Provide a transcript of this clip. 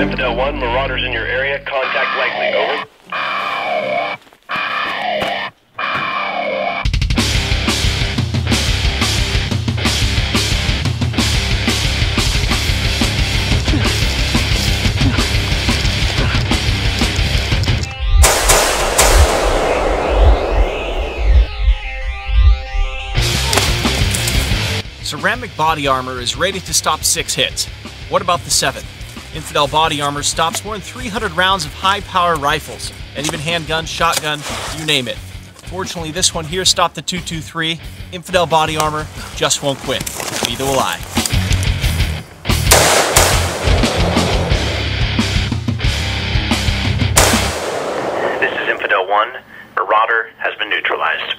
Infidel 1, Marauders in your area, contact likely, over. Ceramic body armor is rated to stop six hits. What about the seventh? Infidel body armor stops more than 300 rounds of high power rifles, and even handgun, shotgun, you name it. Fortunately, this one here stopped the 223. Infidel body armor just won't quit. Neither will I. This is Infidel 1. Marauder has been neutralized.